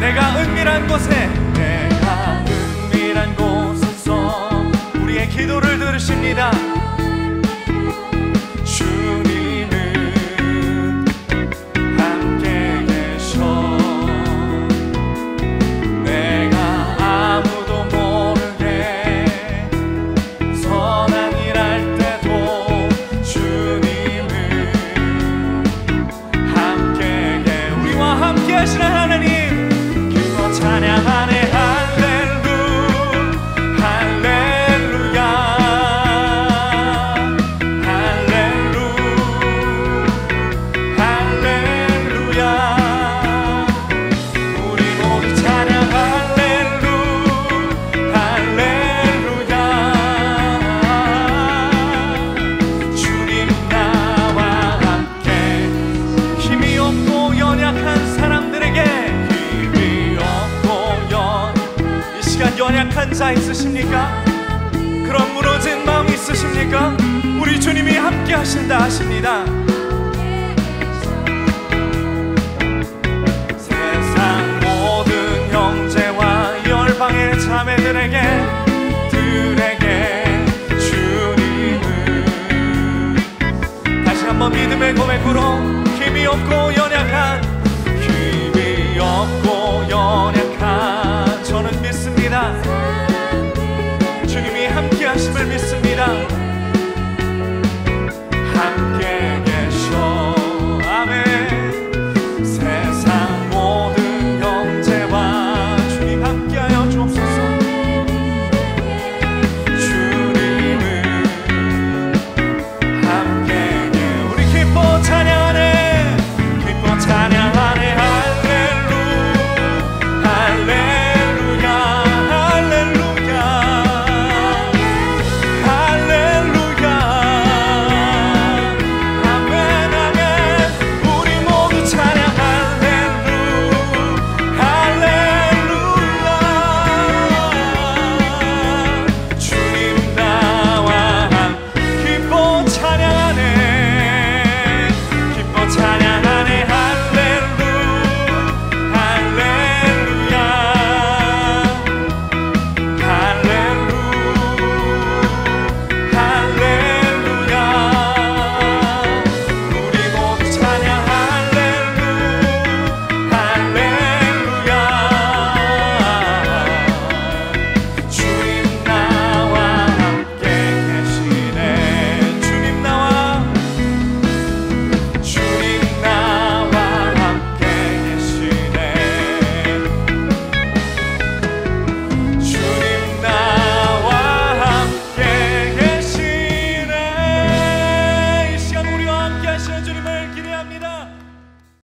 내가 은밀한 곳에 때가 있으십니까? 그런 무너진 마음이 있으십니까? 우리 주님이 함께 하신다 하십니다. 세상 모든 형제와 열방의 자매들에게 들에게 주님을 다시 한번 믿음의 고백으로 힘이 없고 연약한 힘이 없고 연약한 저는 믿습니다 주님